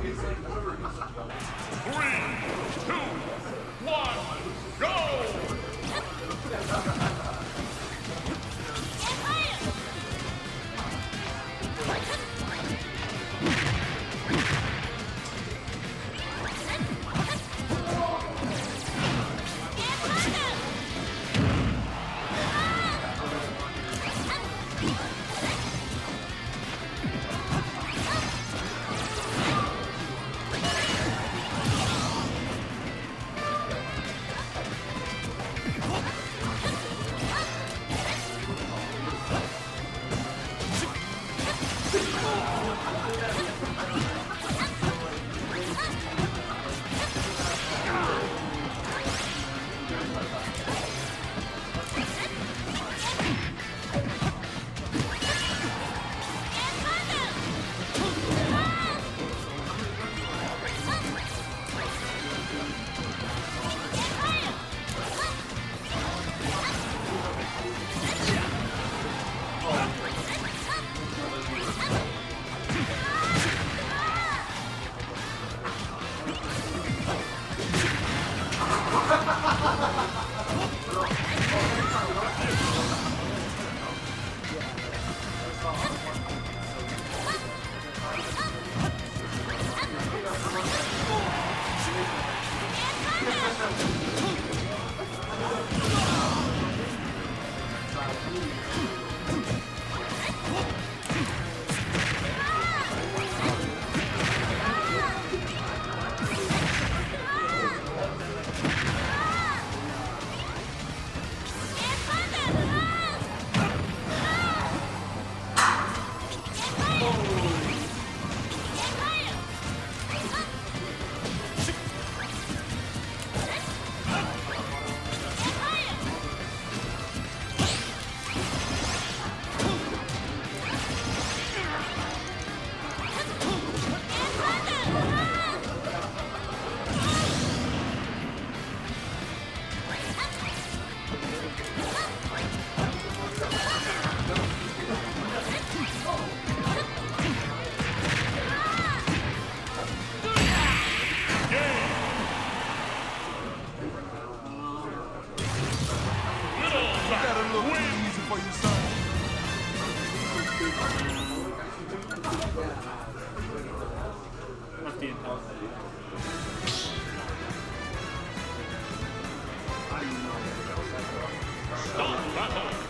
Three. Thank you. Red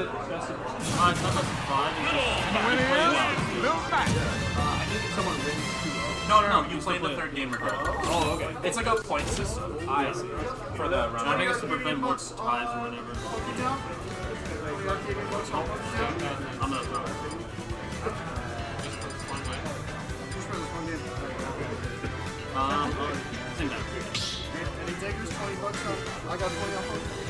it uh, it's not much fun. It's just, No, no, no. You, you play, play the third game regardless. Oh, okay. It's like a point system. I see. For the round. I think it's to prevent more ties or whatever. I'm gonna throw it. Um, I think that. And he 20 bucks. I got 20 off.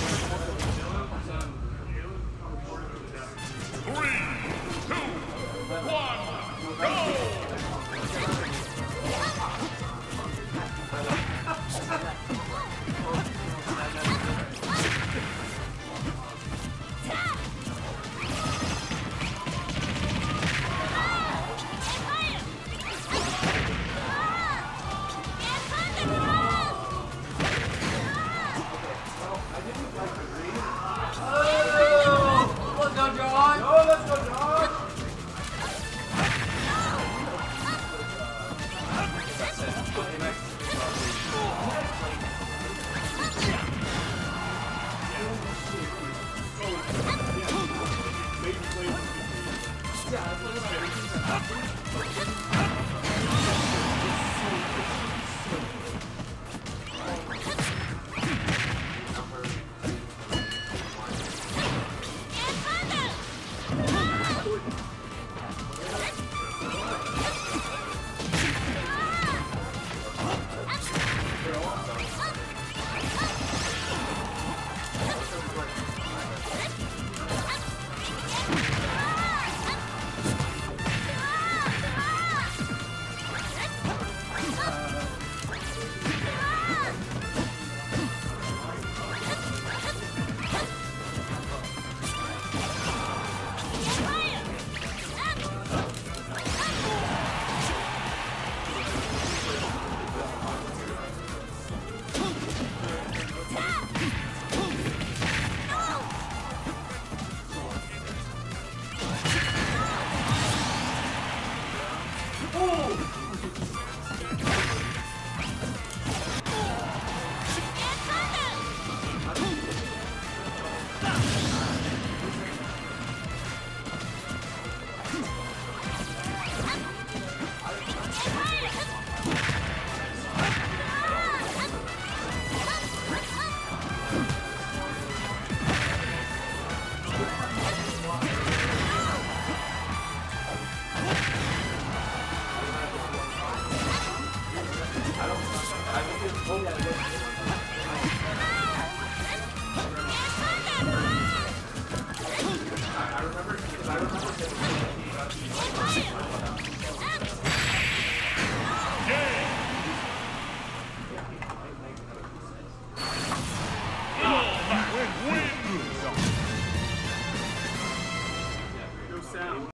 I remember.